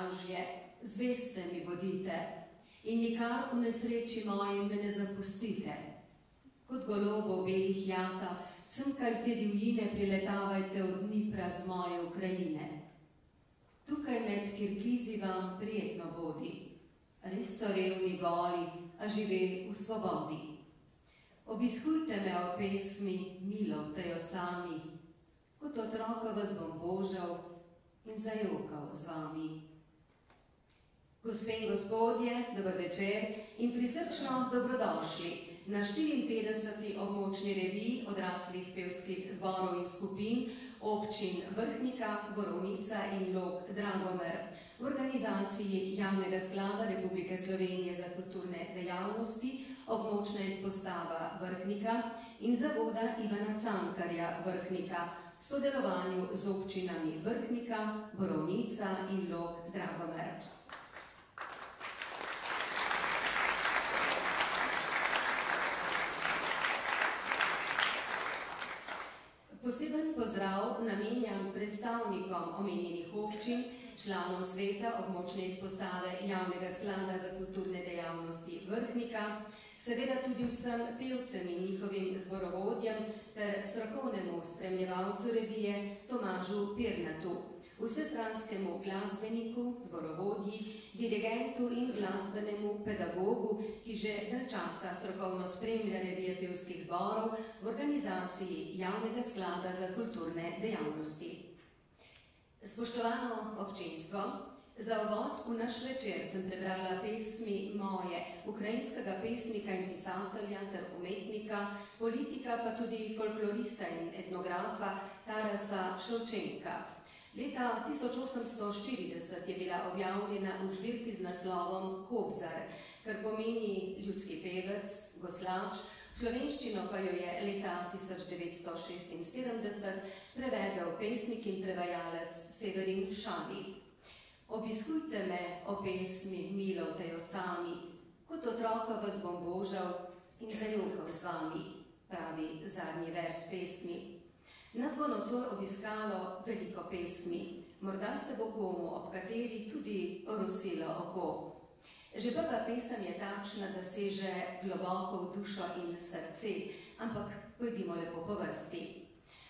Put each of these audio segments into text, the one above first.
najdražje, zveste mi bodite in nikar v nesreči mojim me ne zapustite. Kot golobo belih jata, sem kaj te divjine priletavajte od Dnipra z moje Ukrajine. Tukaj med Kirkizi vam prijetno bodi, res so revni goli, a žive v svobodi. Obiskujte me o pesmi, milo v tej osami, kot otroka vas bom božal in zajokal z vami. Gospe in gospodje, dober večer in prisrčno dobrodošli na 54. območni reviji odraslih pevskih zborov in skupin občin Vrhnika, Borovnica in Lok Dragomer v organizaciji Javnega sklada Republike Slovenije za kulturne dejavnosti, območna izpostava Vrhnika in zavoda Ivana Cankarja Vrhnika v sodelovanju z občinami Vrhnika, Borovnica in Lok Dragomer. Poseben pozdrav namenjam predstavnikom omenjenih občin, članom sveta območne izpostave Javnega sklada za kulturne dejavnosti Vrhnika, seveda tudi vsem pevcem in njihovim zborovodjem ter strokovnemu spremljevalcu revije Tomažu Pirnatu, vsestranskemu glasbeniku, zborovodji, dirigentu in glasbenemu pedagogu, ki že del časa strokovno spremlja revije pevskih zborov v organizaciji Javnega sklada za kulturne dejavnosti. Spoštovano občinstvo, Za uvod v naš večer sem prebrala pesmi moje, ukrajinskega pesnika in pisatelja ter umetnika, politika pa tudi folklorista in etnografa Tarasa Ševčenka. Leta 1840 je bila objavljena v zbirki z naslovom Kobzar, kar pomeni ljudski pevec, goslač, slovenščino pa jo je leta 1976 prevedel pesnik in prevajalec Severin Šavi. Obiskujte me o pesmi Milo v tej osami, kot otroka vas bom božal in zajokal z vami, pravi zadnji vers pesmi. Nas bo nocoj obiskalo veliko pesmi, morda se bo komu, ob kateri tudi orosilo oko. Že prva pesem je takšna, da seže globoko v dušo in srce, ampak pojdimo lepo po vrsti.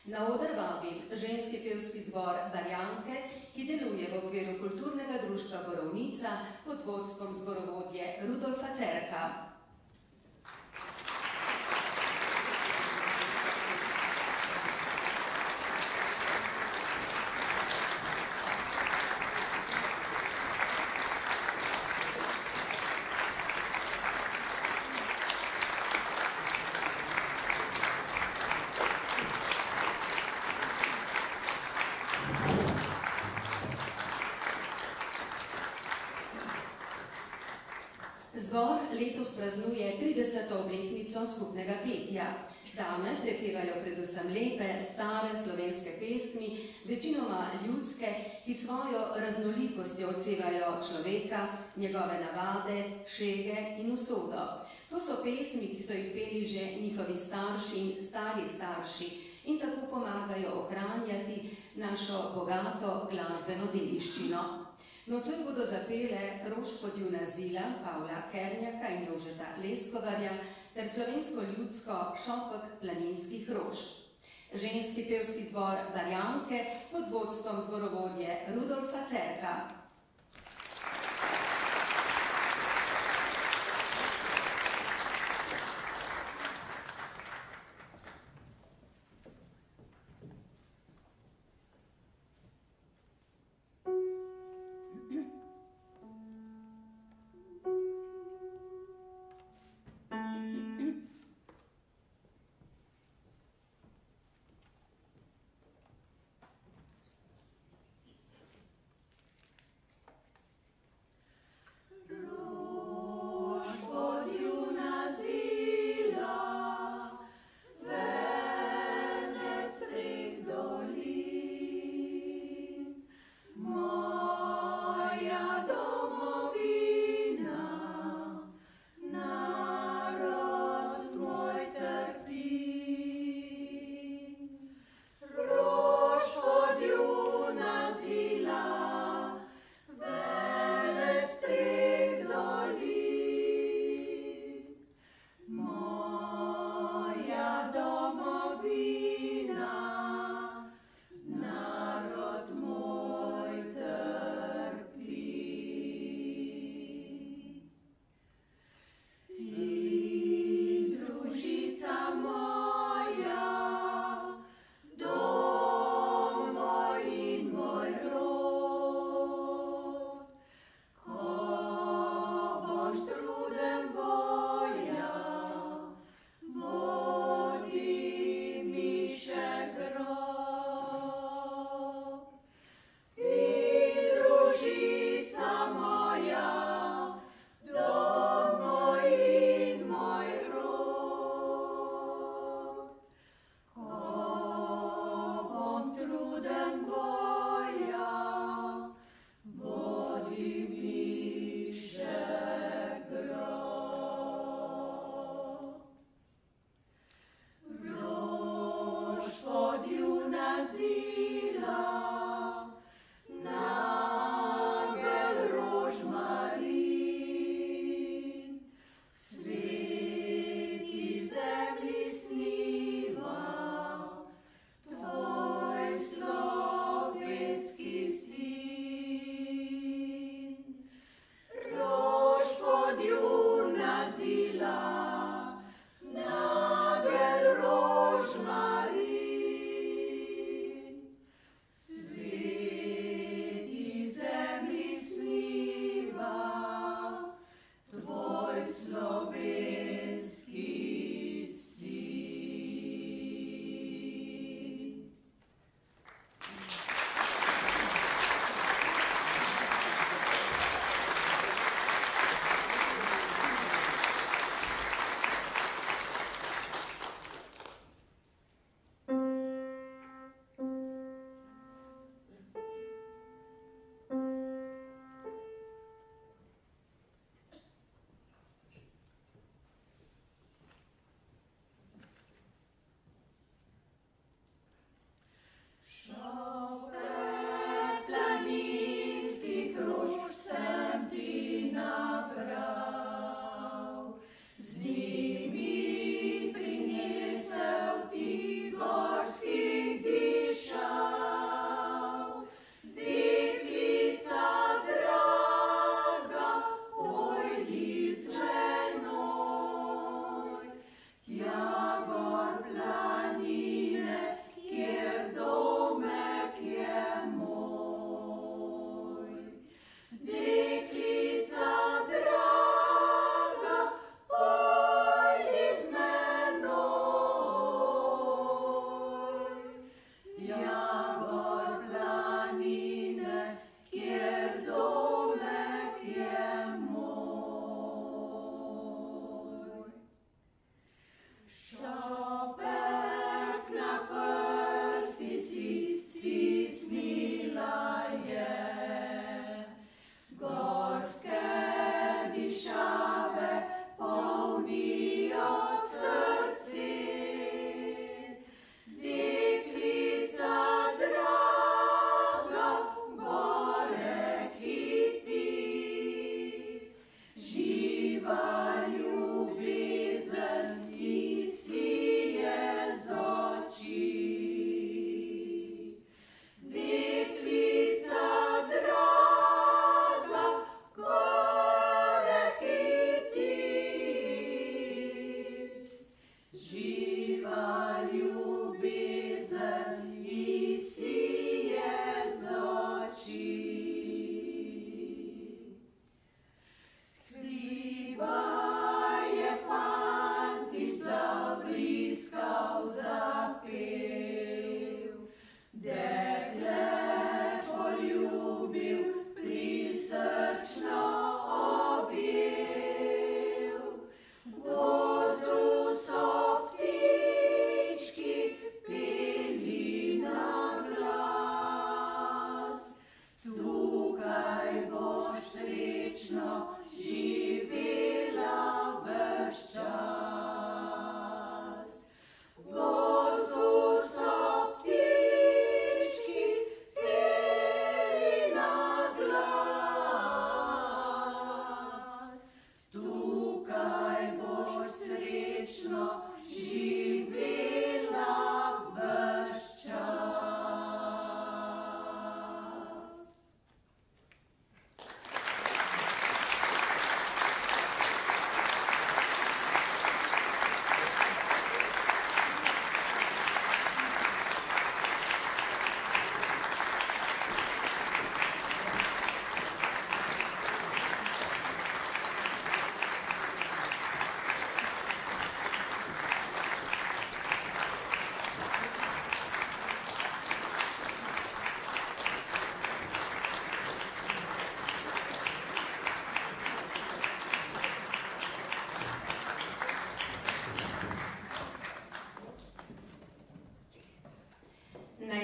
Na oder vabim ženski pevski zbor Barjanke, ki deluje v okviru kulturnega društva Borovnica pod vodstvom zborovodje Rudolfa Cerka. letos praznuje 30. obletnico skupnega petja. Dame prepevajo predvsem lepe, stare slovenske pesmi, večinoma ljudske, ki svojo raznolikostjo odsevajo človeka, njegove navade, šege in usodo. To so pesmi, ki so jih peli že njihovi starši in stari starši in tako pomagajo ohranjati našo bogato glasbeno dediščino. Nocoj bodo zapele Rož pod Junazila, Pavla Kernjaka in Jožeta Leskovarja ter slovensko ljudsko šopek planinskih rož. Ženski pevski zbor Barjanke pod vodstvom zborovodje Rudolfa Cerka.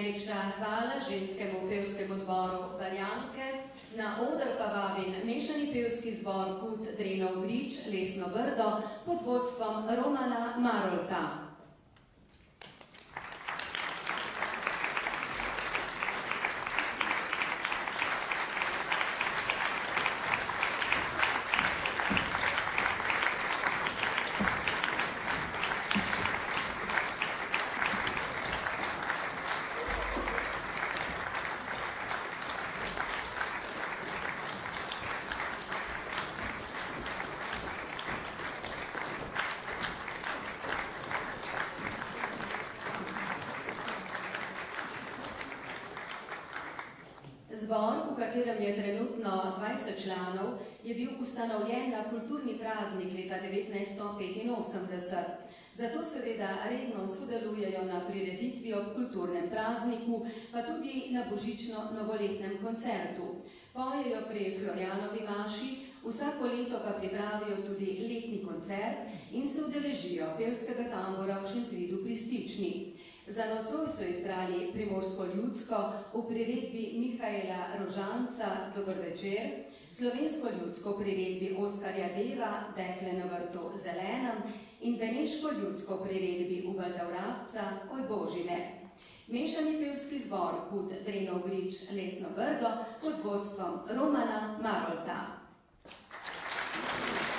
Najlepša hvala ženskemu pevskemu zboru Varjanke. Na odr pa vabim mešani pevski zbor Kut Drenov Grič, Lesno Brdo pod vodstvom Romana Marolta. 1985. Zato seveda redno sodelujejo na prireditvi ob kulturnem prazniku, pa tudi na božično-novoletnem koncertu. Pojejo pri Florianovi maši, vsako leto pa pripravijo tudi letni koncert in se udeležijo pevskega tambora v Šentvidu pri Stični. Za nocoj so izbrali Primorsko ljudsko v priredbi Mihajla Rožanca Dobar večer, Slovensko ljudsko priredbi Oskarja Deva Dekle na vrtu Zelenem in Beneško ljudsko priredbi Ubalda Vrabca Oj Božine. Mešani pevski zbor Put Drenov Grič Lesno Brdo pod vodstvom Romana Marolta. Dobar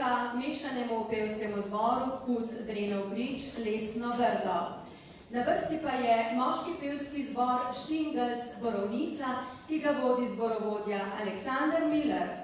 Lepa mešanemu pevskemu zboru Put Drenov Grič Lesno Brdo. Na vrsti pa je moški pevski zbor Štingalc Borovnica, ki ga vodi zborovodja Aleksandar Miller.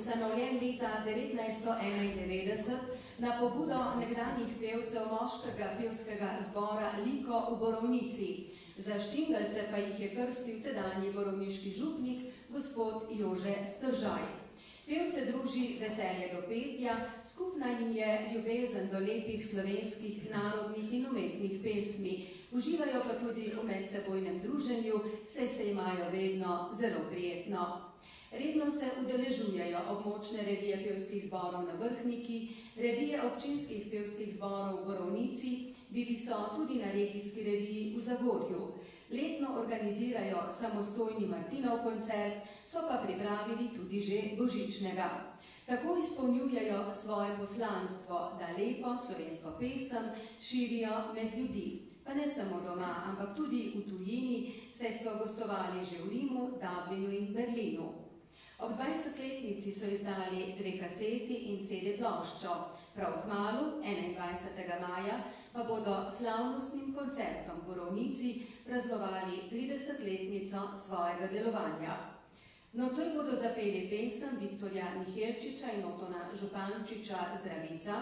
Ustanovljen leta 1991 na pobudo nekdanjih pevcev moškega pevskega zbora Liko v Borovnici. Za štingalce pa jih je krstil tedanji borovniški župnik, gospod Jože Stržaj. Pevce druži veselje do petja, skupna jim je ljubezen do lepih slovenskih narodnih in umetnih pesmi. Uživajo pa tudi v medsebojnem druženju, saj se imajo vedno zelo prijetno. Redno se udeležujejo območne revije pevskih zborov na Vrhniki, revije občinskih pevskih zborov v Borovnici, bili so tudi na regijski reviji v Zagorju. Letno organizirajo samostojni Martinov koncert, so pa pripravili tudi že Božičnega. Tako izpolnjujejo svoje poslanstvo, da lepo slovensko pesem širijo med ljudi. Pa ne samo doma, ampak tudi v tujini, saj so gostovali že v Rimu, Dublinu in Berlinu. Ob 20-letnici so izdali dve kaseti in CD ploščo. Prav k malu, 21. maja, pa bodo slavnostnim koncertom v Borovnici praznovali 30-letnico svojega delovanja. Nocoj bodo zapeli pesem Viktorja Mihelčiča in Otona Župančiča Zdravica,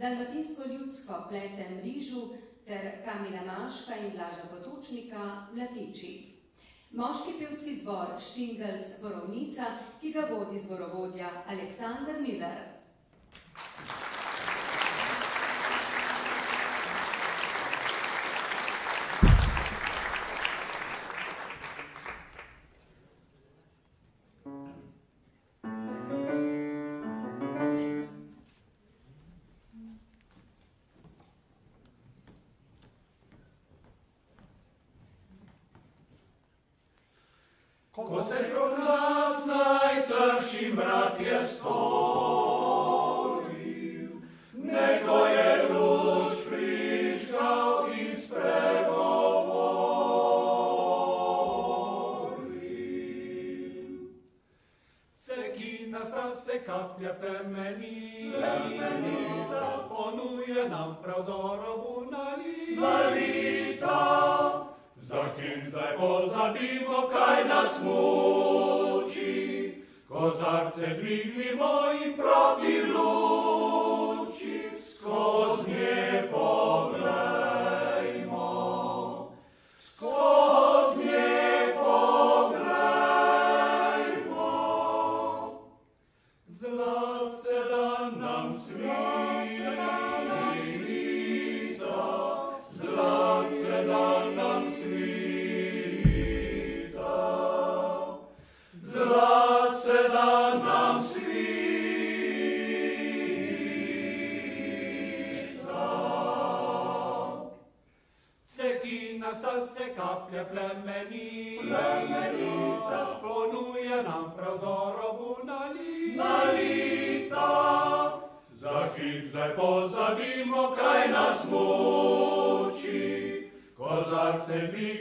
dalmatinsko ljudsko pletem Rižu ter Kamila Maška in Blaža Potočnika Mlatiči. Moški pevski zbor Štingelc Borovnica, ki ga vodi zborovodja Aleksandar Miller. težavam,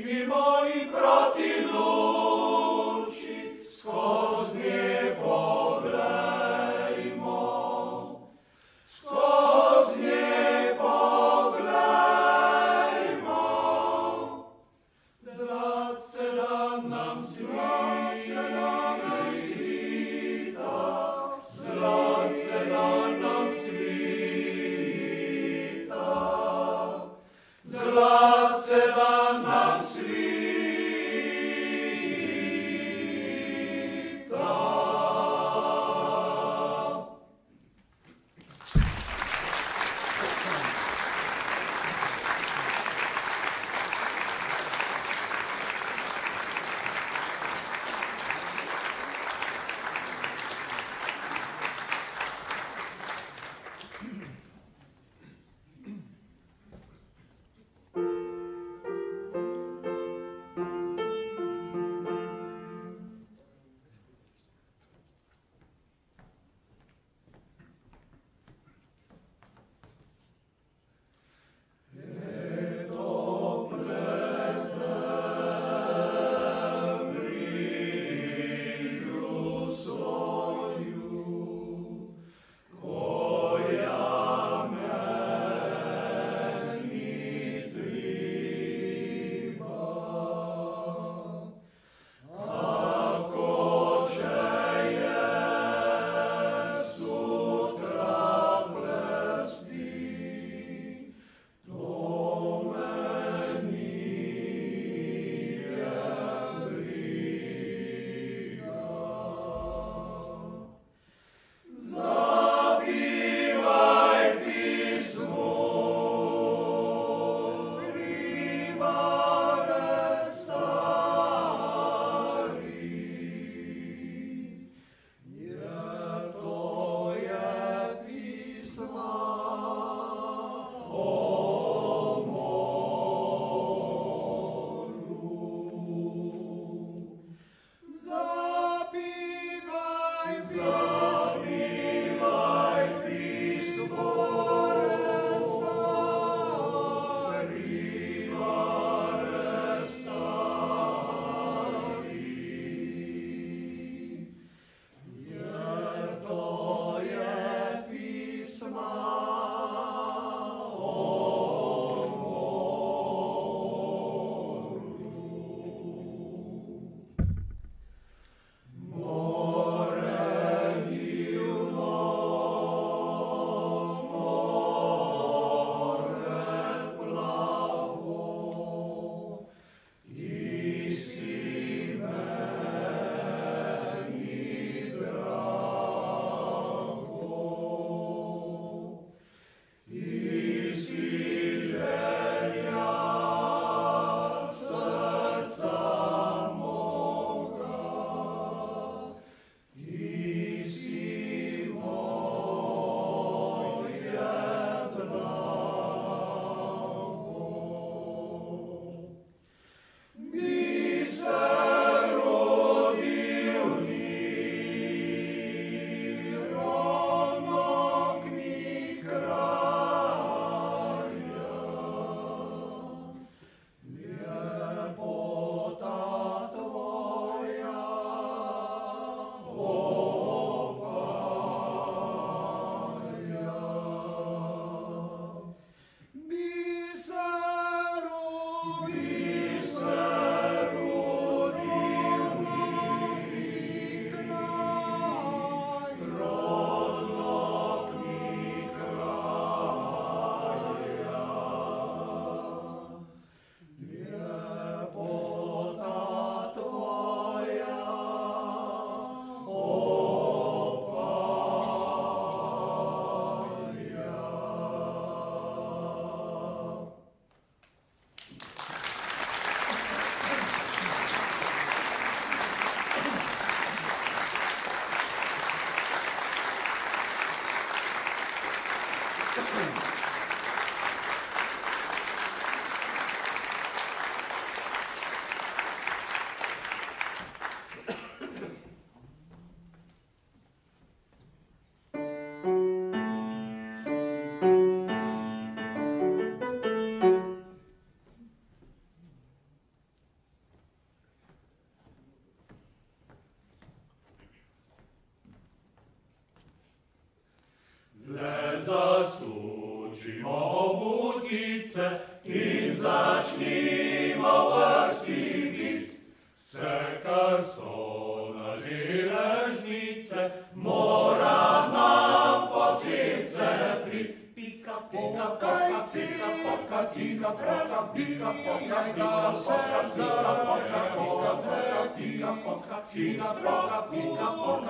mi moi proti luci, skos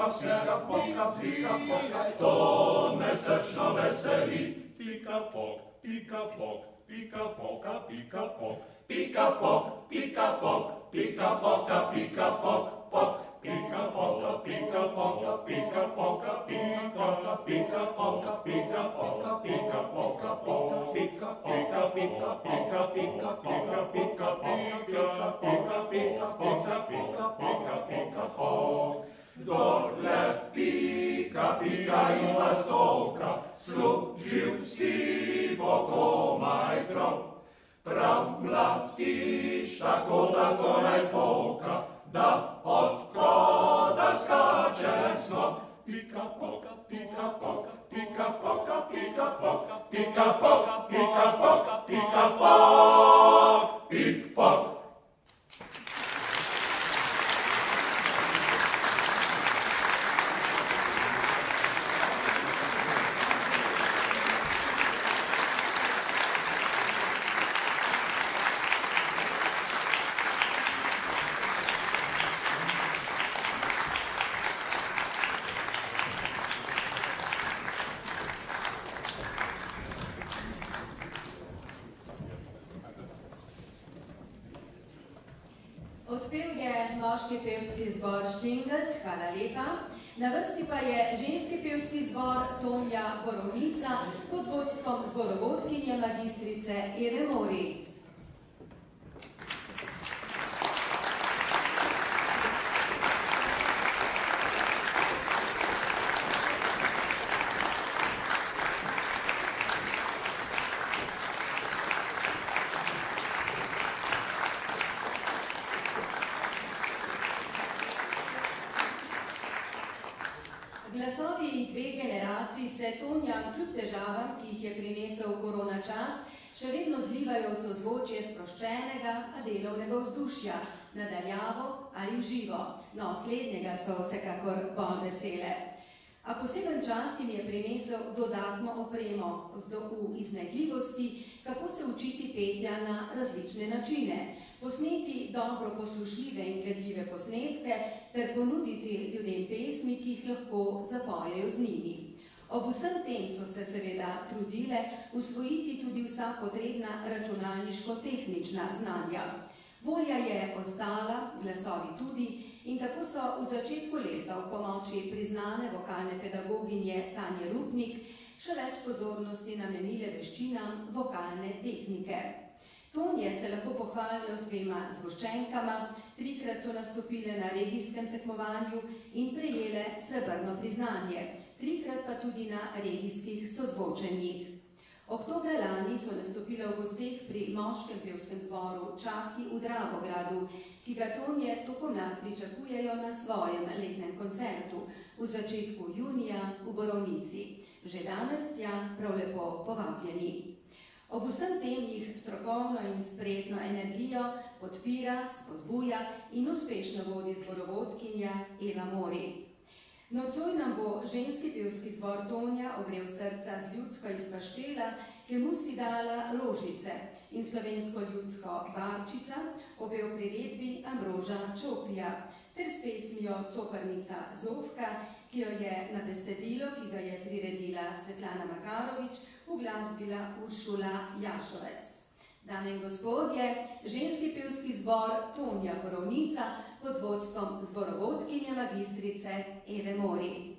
Pica-poca, pica-poca, to mesečno veseli. Pika pok, pika pok, pika poka, pika pok, pika pok, pika pok, pika poka, pika pok, pok. Pika poka, pika poka, pika poka, pika poka, pika poka, pika poka, pika poka, poka, pika pika pika pika pika pika pika pika pika pika pika pika pika pika pika pika Dokler pika, pika in pastovka, služil si bo komaj prav. Prav mlad ptič, tako da konaj poka, da od koda skače snop. Pika poka, pika poka, pika poka, pika poka, pika poka, pika poka, pika poka, pik poka. borovnica pod vodstvom zborovodkinje magistrice Eve Mori. Delovnega vzdušja, nadaljavo ali v živo. No, slednjega so vsekakor bolj vesele. A poseben čas jim je prinesel dodatno opremo v iznajdljivosti, kako se učiti petja na različne načine, posneti dobro poslušljive in gledljive posnetke ter ponuditi ljudem pesmi, ki jih lahko zapojejo z njimi. Ob vsem tem so se seveda trudile usvojiti tudi vsa potrebna računalniško-tehnična znanja. Volja je ostala, glasovi tudi, in tako so v začetku leta v pomoči priznane vokalne pedagoginje Tanje Rupnik še več pozornosti namenile veščinam vokalne tehnike. Tonje se lahko pohvalijo z dvema zgoščenkama, trikrat so nastopile na regijskem tekmovanju in prejele srebrno priznanje trikrat pa tudi na regijskih sozvočenjih. Oktobra lani so nastopile v gosteh pri moškem pevskem zboru Čaki v Dravogradu, ki ga Tonje to pomlad pričakujejo na svojem letnem koncertu v začetku junija v Borovnici. Že danes tja prav lepo povabljeni. Ob vsem tem jih strokovno in spretno energijo podpira, spodbuja in uspešno vodi zborovodkinja Eva Mori. Nocoj nam bo ženski pevski zbor Tonja ogrel srca z ljudsko iz Paštela, ki mu si dala rožice in slovensko ljudsko barčica, obe v priredbi Ambroža Čopija, ter s pesmijo Coprnica Zovka, ki jo je na besedilo, ki ga je priredila Svetlana Makarovič, uglasbila Uršula Jašovec. Dame in gospodje, ženski pevski zbor Tonja Borovnica pod vodstvom zborovodkinje magistrice Eve Mori.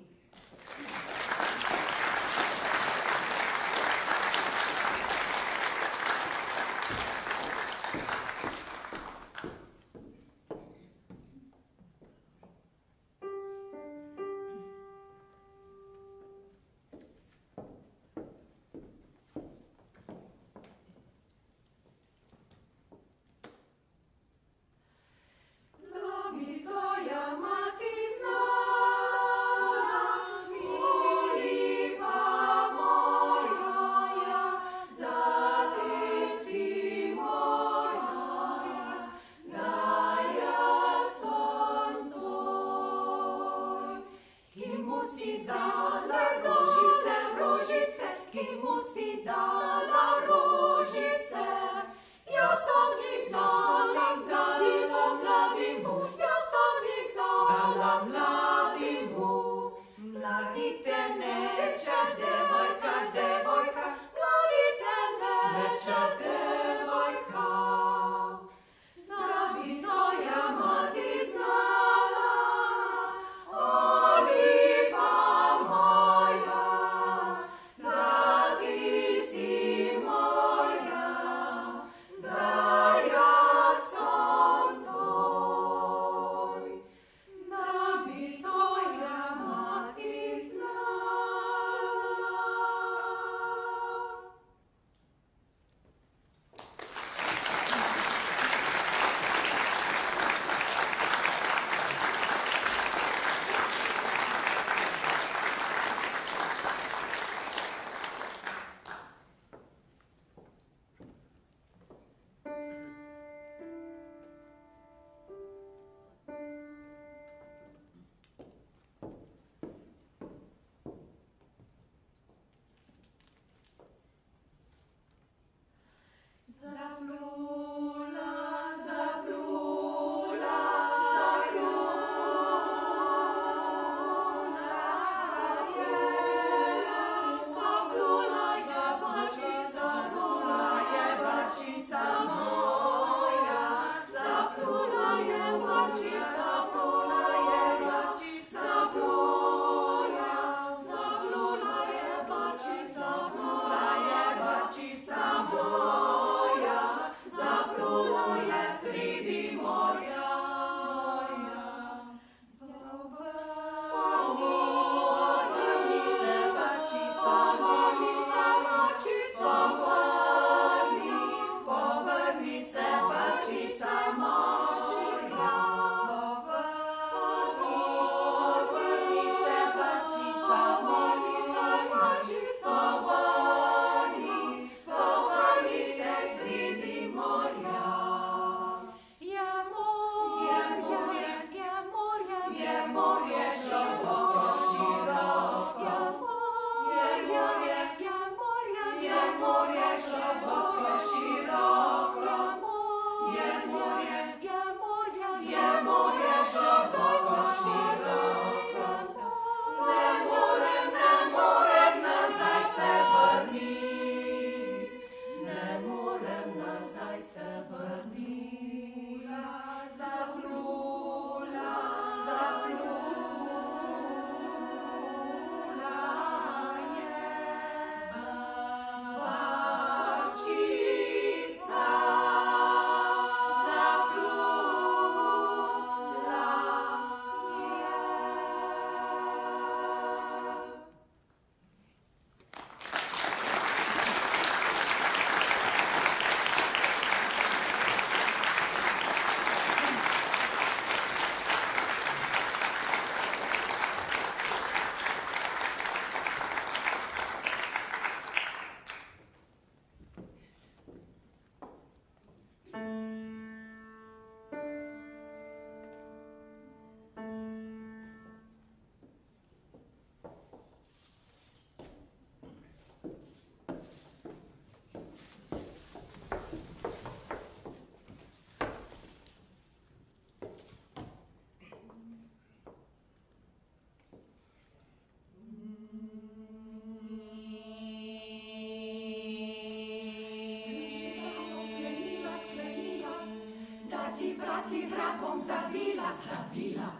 Ti fra con Savila, Savila.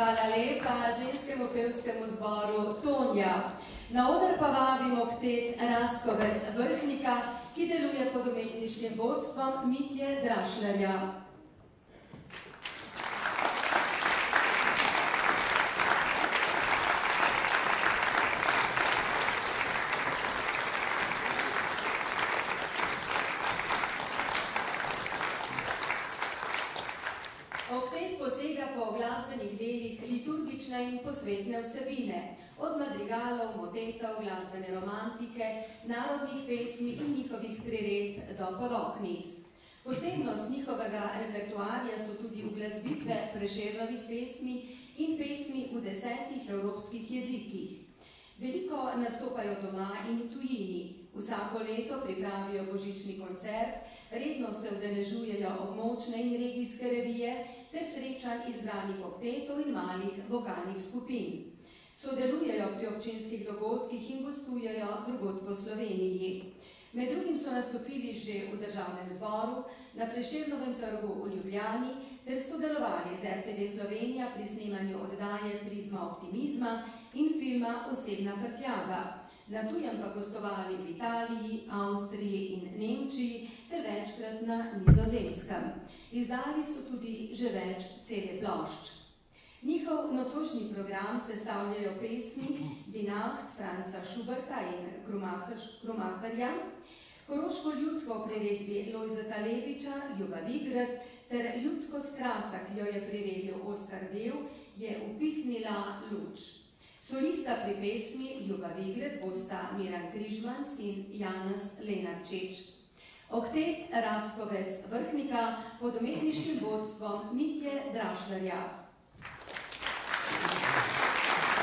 hvala lepa ženskemu pevskemu zboru Tonja. Na odr pa vabimo ktet Raskovec Vrhnika, ki deluje pod umetniškim vodstvom Mitje Drašlerja. Posebnost njihovega repertoarja so tudi uglasbitve prešernovih pesmi in pesmi v desetih evropskih jezikih. Veliko nastopajo doma in v tujini, vsako leto pripravijo božični koncert, redno se udeležujejo območne in regijske revije ter srečanj izbranih oktetov in malih vokalnih skupin. Sodelujejo pri občinskih dogodkih in gostujejo drugod po Sloveniji. Med drugim so nastopili že v državnem zboru, na Preširnovem trgu v Ljubljani ter sodelovali z RTV Slovenija pri snemanju oddaje Prizma optimizma in filma Osebna prtljaga. Na tujem pa gostovali v Italiji, Avstriji in Nemčiji ter večkrat na nizozemskem. Izdali so tudi že več CD plošč. Njihov nocočni program sestavljajo pesmi Dinacht, Franca Schuberta in Krumacherja, Koroško ljudsko v priredbi Lojzeta Leviča, Ljuba Vigrad, ter ljudsko skrasa, ki jo je priredil Oskar Del, je upihnila luč. Solista pri pesmi Ljuba Vigrad bosta Miran Križmanc in Janez Lenarčič. Oktet Raskovec Vrhnika pod umetniškim vodstvom Mitje Drašlerja. pod vodstvom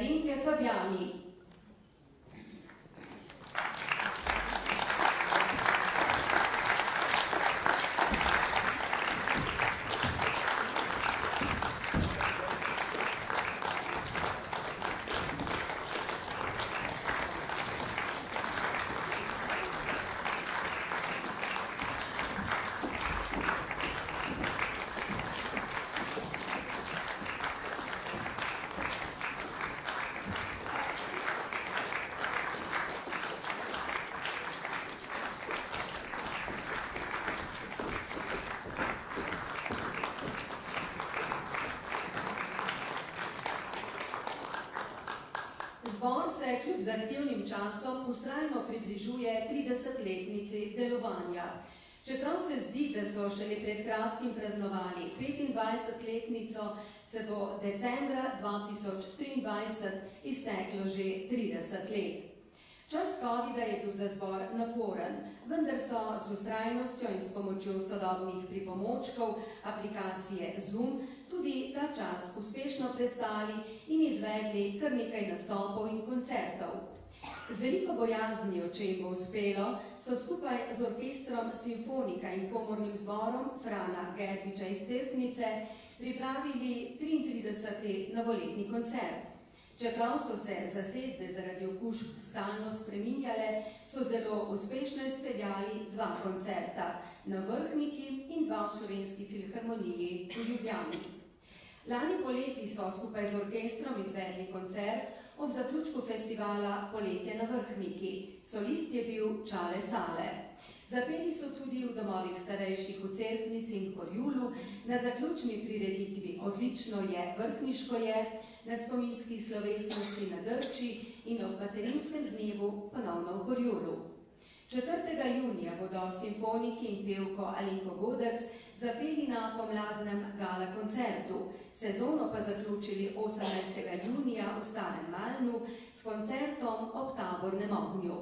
zborovodkinje Darinke Fabjani. Zbor se kljub zahtevnim časom ustrajno približuje 30-letnici delovanja. Čeprav se zdi, da so šele pred kratkim praznovali 25-letnico, se bo decembra 2023 izteklo že 30 let. Čas COVID-a je bil za zbor naporen, vendar so z ustrajnostjo in s pomočjo sodobnih pripomočkov aplikacije Zoom tudi ta čas uspešno prestali in izvedli kar nekaj nastopov in koncertov. Z veliko bojaznijo, če jim bo uspelo, so skupaj z orkestrom Simfonika in komornim zborom Frana Gerbiča iz Cerknice pripravili 33. novoletni koncert. Čeprav so se zasedbe zaradi okužb stalno spreminjale, so zelo uspešno izpeljali dva koncerta na Vrhniki in dva v Slovenski filharmoniji v Ljubljani. Lani poleti so skupaj z orkestrom izvedli koncert ob zaključku festivala Poletje na Vrhniki. Solist je bil Čale Sale. Zapeli so tudi v domovih starejših v Cerknici in Horjulu, na zaključni prireditvi Odlično je, vrhniško je, na spominski slovesnosti na Drči in ob materinskem dnevu ponovno v Horjulu. 4. junija bodo simfoniki in pevko Alinko Godec zapeli na pomladnem gala koncertu, sezono pa zaključili 18. junija v Starem Malnu s koncertom ob tabornem ognju.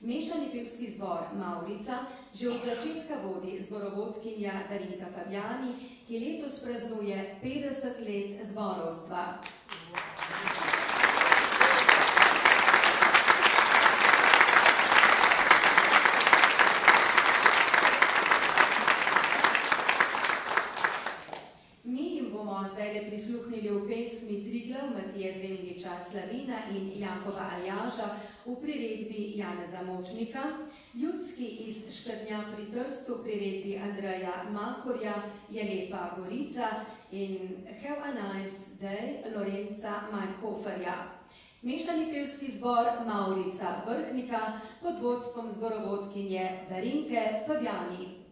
Mešani pevski zbor Maurica že od začetka vodi zborovodkinja Darinka Fabjani, ki letos praznuje 50 let zborovstva. prisluhnili v pesmi Triglav Matije Zemljiča Slavina in Jakova Aljaža v priredbi Janeza Močnika, ljudski iz Škrnja pri Trstu priredbi Andreja Makorja je Lepa Gorica in Have a nice day Lorenca Meinhoferja. Mešani pevski zbor Maurica Vrhnika pod vodstvom zborovodkinje Darinke Fabjani.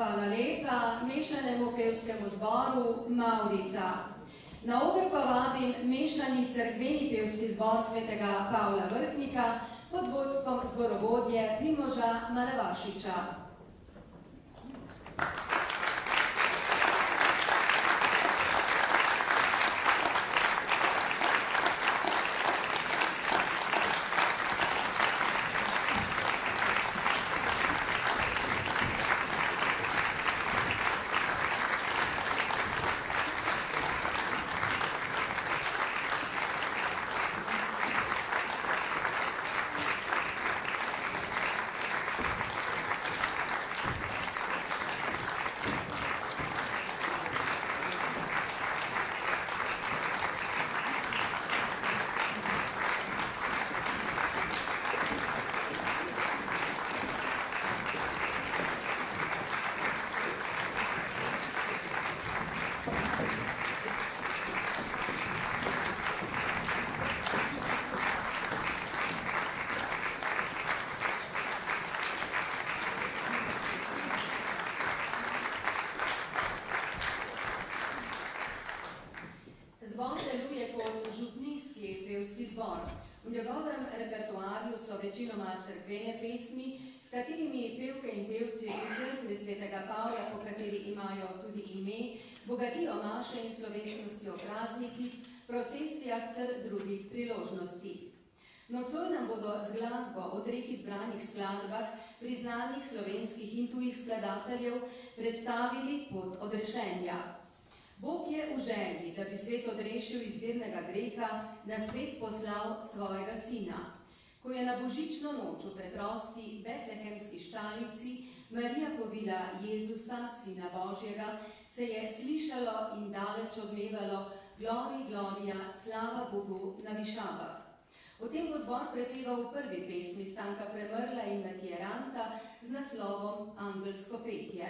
Hvala lepa mešanemu pevskemu zboru Maurica. Na odr pa vabim mešani crkveni pevski zbor svetega Pavla Vrhnika pod vodstvom zborovodje Primoža Malavašiča. Thank you. crkvene pesmi, s katerimi pevke in pevci v crkvi svetega Pavla, po kateri imajo tudi ime, bogatijo maše in slovesnosti o praznikih, procesijah ter drugih priložnosti. Nocoj nam bodo z glasbo o treh izbranih skladbah priznanih slovenskih in tujih skladateljev predstavili pot odrešenja. Bog je v želji, da bi svet odrešil izvirnega greha, na svet poslal svojega sina. Ko je na božično noč v preprosti betlehemski štalici Marija povila Jezusa, sina Božjega, se je slišalo in daleč odmevalo Glori, Glorija, slava Bogu na višavah. O tem bo zbor prepeval v prvi pesmi Stanka Premrla in Matije Ranta z naslovom Angelsko petje.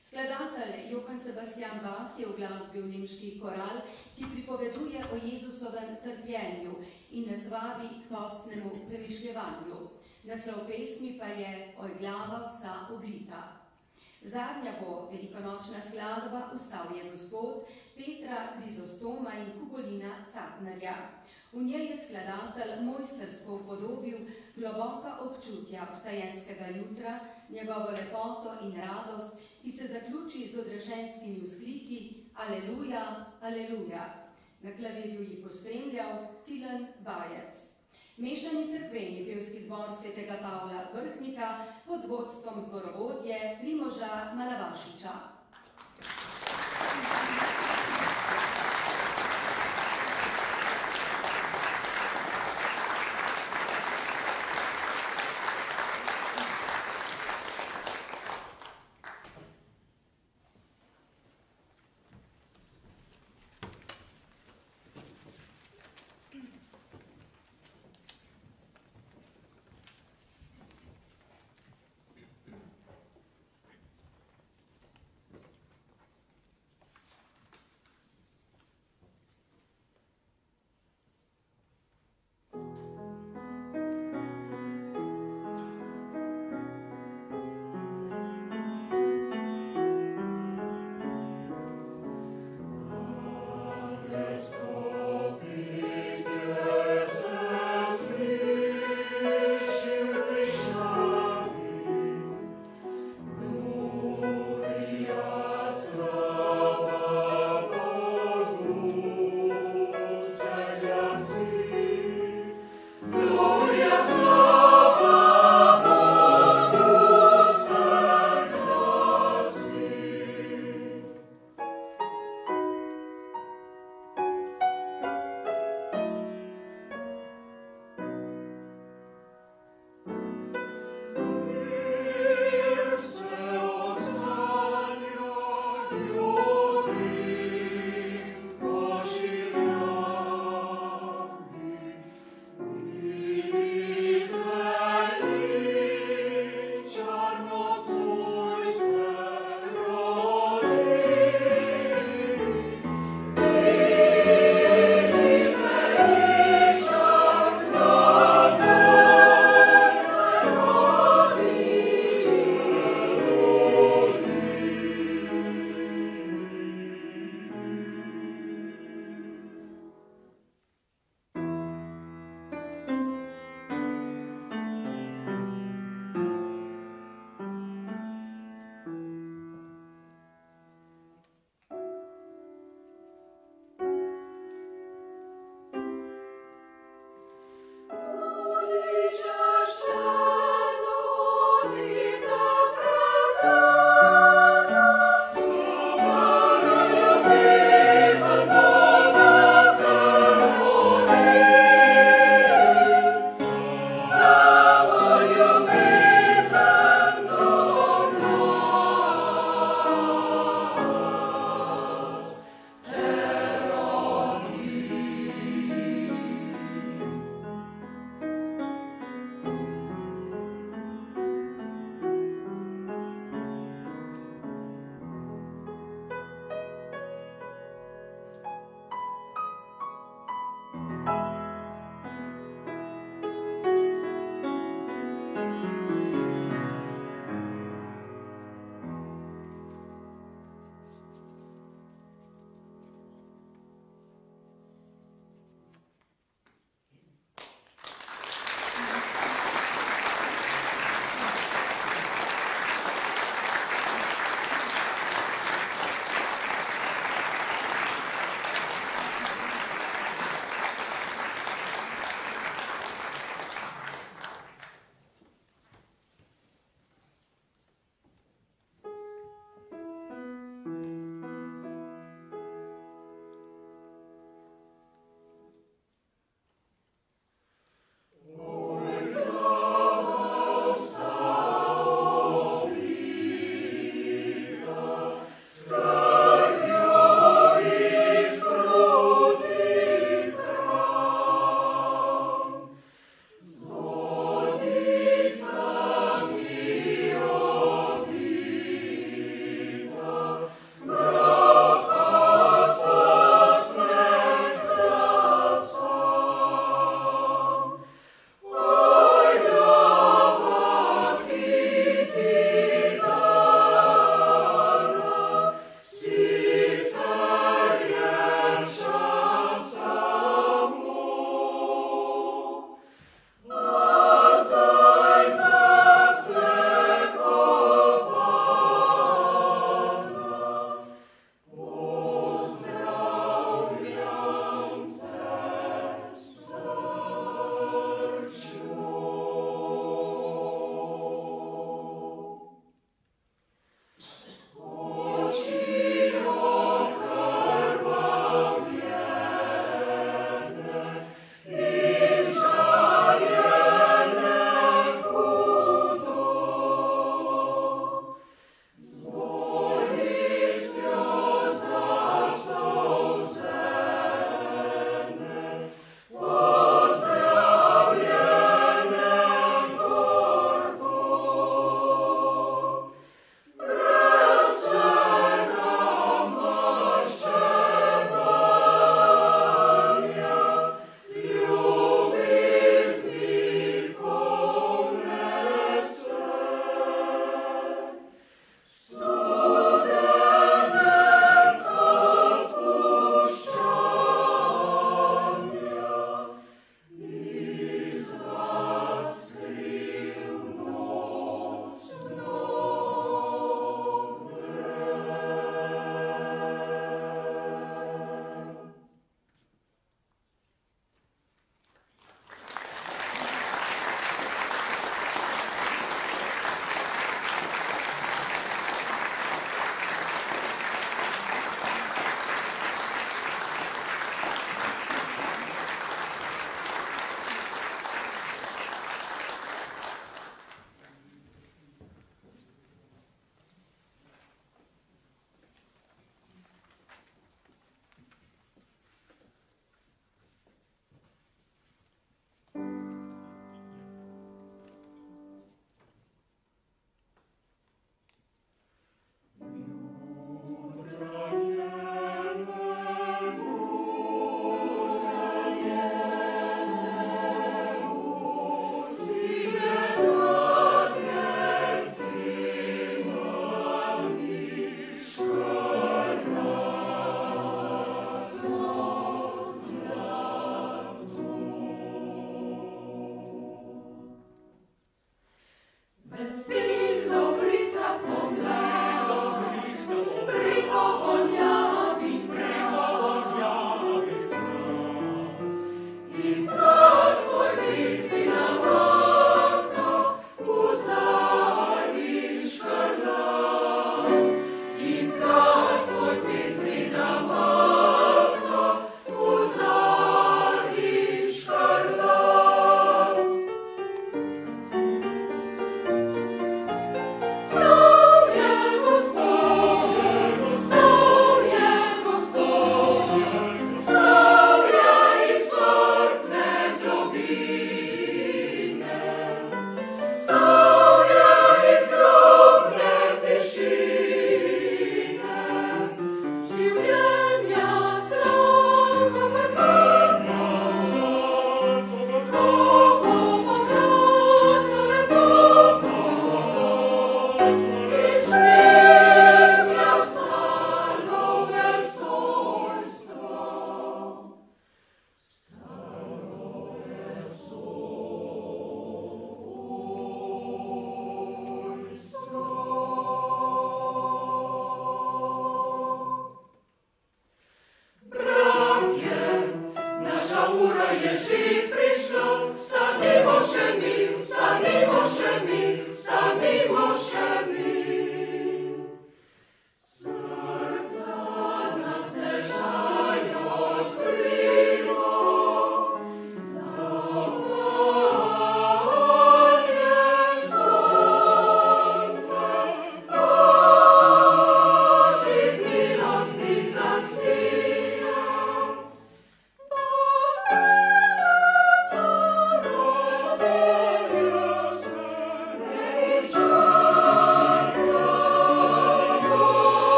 Skladatelj Johann Sebastian Bach je v glasbi v nemški koral, ki pripoveduje o Jezusovem trpljenju in nas vabi k postnemu premišljevanju. Naslov pesmi pa je Oj glava vsa oblita. Zadnja bo velikonočna skladba Ustav je gospod Petra Grizostoma in Kubolina Satnerja. V njej je skladatelj mojstersko upodobil globoka občutja vstajenskega jutra, njegovo lepoto in radost, ki se zaključi z odrešenskimi vzkliki Aleluja, aleluja. Na klavirju ji pospremljal Tilen Bajec. Mešani crkveni pevski zbor svetega Pavla Vrhnika pod vodstvom zborovodje Primoža Malavašiča.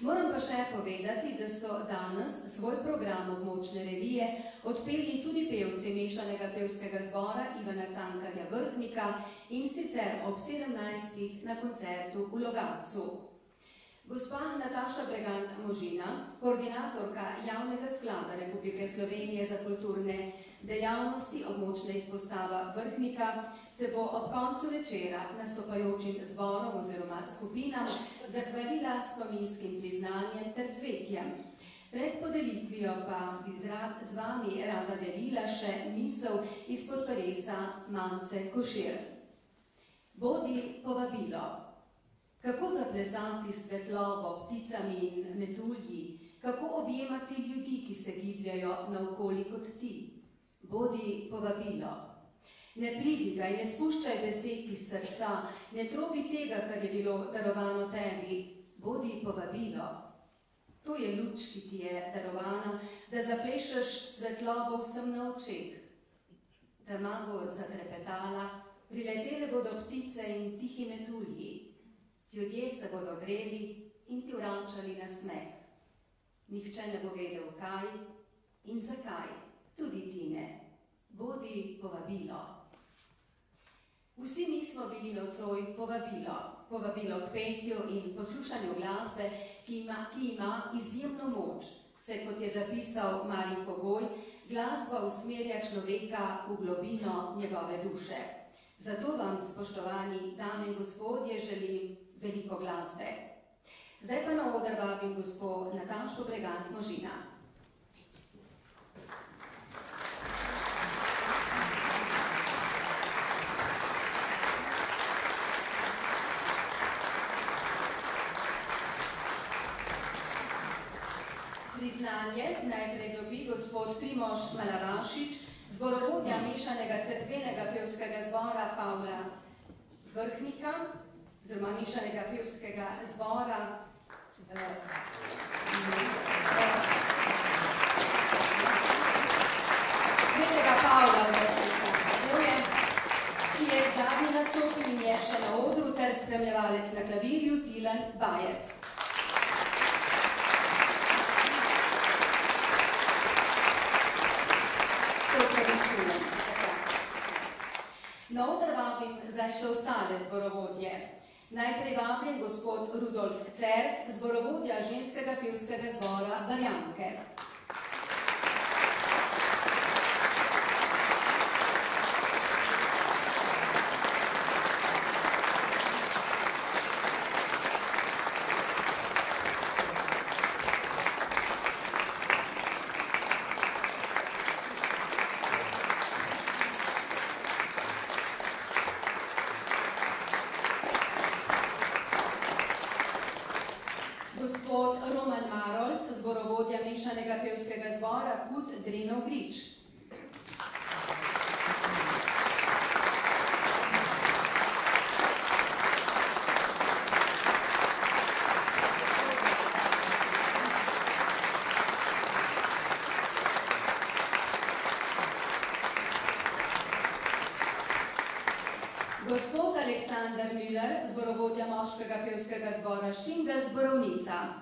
Moram pa še povedati, da so danes svoj program območne revije odpeli tudi pevci mešanega pevskega zbora Ivana Cankarja Vrhnika in sicer ob 17. na koncertu v Logacu. Gospa Nataša Bregant Možina, koordinatorka Javnega sklada Republike Slovenije za kulturne dejavnosti območne izpostava Vrhnika, se bo ob koncu večera nastopajočim zborom oziroma skupinam zahvalila spominskim priznanjem ter cvetjem. Pred podelitvijo pa bi z vami rada delila še misel izpod peresa Mance Košir. Bodi povabilo. Kako zaplezati svetlobo pticami in metulji, kako objemati ljudi, ki se gibljajo naokoli kot ti. Bodi povabilo. Ne pridi ga in ne spuščaj besed iz srca, ne trobi tega, kar je bilo darovano tebi. Bodi povabilo. To je luč, ki ti je darovana, da zaplešeš svetlobo vsem na očeh. Tema bo zatrepetala, priletele bodo ptice in tihi metulji. Ljudje se bodo greli in ti vračali na smeh. Nihče ne bo vedel, kaj in zakaj, tudi ti ne. Bodi povabilo. Vsi mi smo bili nocoj povabilo, povabilo k petju in poslušanju glasbe, ki ima, ki ima izjemno moč. Vse kot je zapisal Marin Kogoj, glasba usmerja človeka v globino njegove duše. Zato vam, spoštovani dame in gospodje, želim veliko glasbe. Zdaj pa na oder vabim gospo Natašo Bregant Možina. Priznanje najprej dobi gospod Primož Malavašič, zborovodja mešanega crkvenega pevskega zbora Pavla Vrhnika, oziroma mišljenega pivskega zbora z Svetega Pavla Vrhnika, ki je zadnji nastopil in je še na odru ter spremljevalec na klavirju Tilen Bajec. Na odr vabim zdaj še ostale zborovodje. Najprej vabljen gospod Rudolf Cerk, zborovodja ženskega pivskega zbora Barjanke. Vrhnika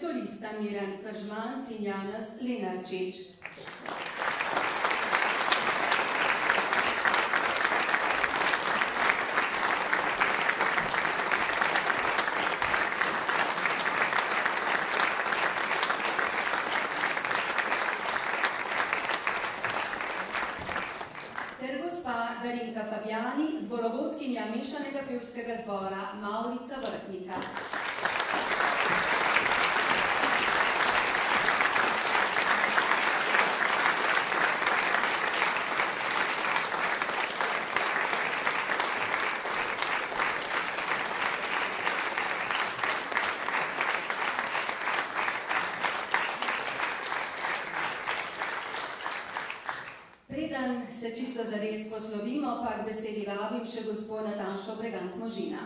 solista Miran Kažmanc in Janez Lenarčič. ter gospa Darinka Fabjani, zborovodkinja mešanega pevskega zbora Maurica Vrtnika. Možina.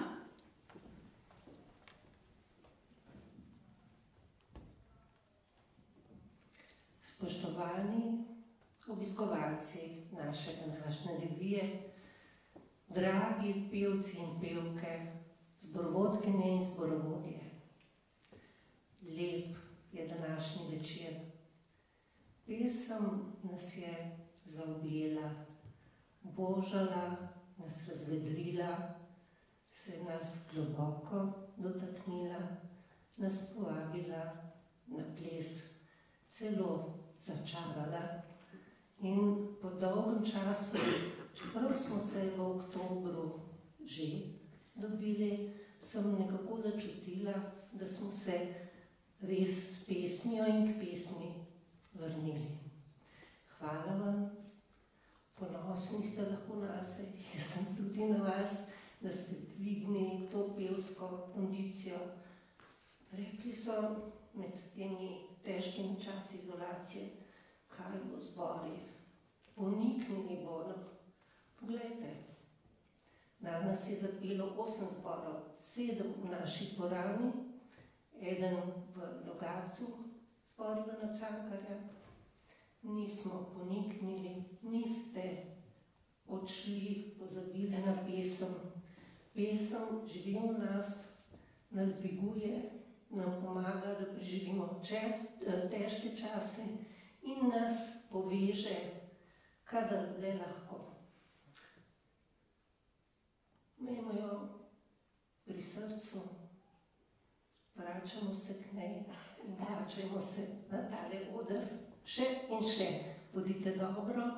Spoštovani obiskovalci naše današnje revije, dragi pevci in pevke, zborovodkinje in zborovodje, lep je današnji večer. Pesem nas je zaobjela, božala, nas razvedrila, se nas globoko dotaknila, nas povabila na ples, celo začarala. In po dolgem času, čeprav smo se v oktobru že dobili, sem nekako začutila, da smo se res s pesmijo in k pesmi vrnili. Hvala vam, ponosni ste lahko na se, jaz sem tudi na vas, da ste dvignili to pevsko kondicijo. Rekli so med temi težkimi časi izolacije, kaj bo zbori, poniknili bodo. Poglejte, danes je zapelo osem zborov, sedem v naši dvorani, eden v Logacu, zbor Ivana Cankarja. Nismo poniknili, niste odšli, pozabili na pesem. Pesem živi v nas, nas dviguje, nam pomaga, da preživimo čez, težke čase in nas poveže, kadar le lahko. Imejmo jo pri srcu, vračamo se k njej in vračajmo se na tale odr. Še in še, bodite dobro,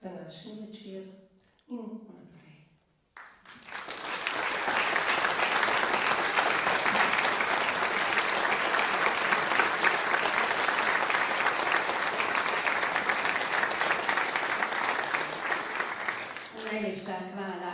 današnji večer in naprej. Najlepša hvala.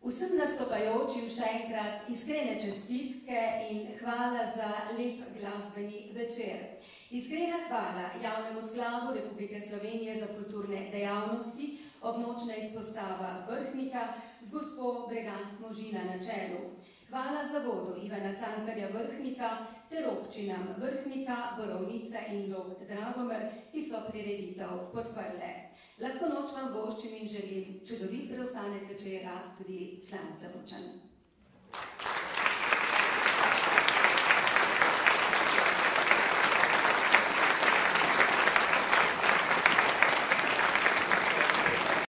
Vsem nastopajočim še enkrat iskrene čestitke in hvala za lep glasbeni večer. Iskrena hvala Javnemu skladu Republike Slovenije za kulturne dejavnosti, območna izpostava Vrhnika z gospo Bregant Možina na čelu. Hvala zavodu Ivana Cankarja Vrhnika ter občinam Vrhnika, Borovnica in Lok Dragomer, ki so prireditev podprle. Lahko noč vam goščim in želim čudovit preostanek večera, tudi slanica počan. Thank you.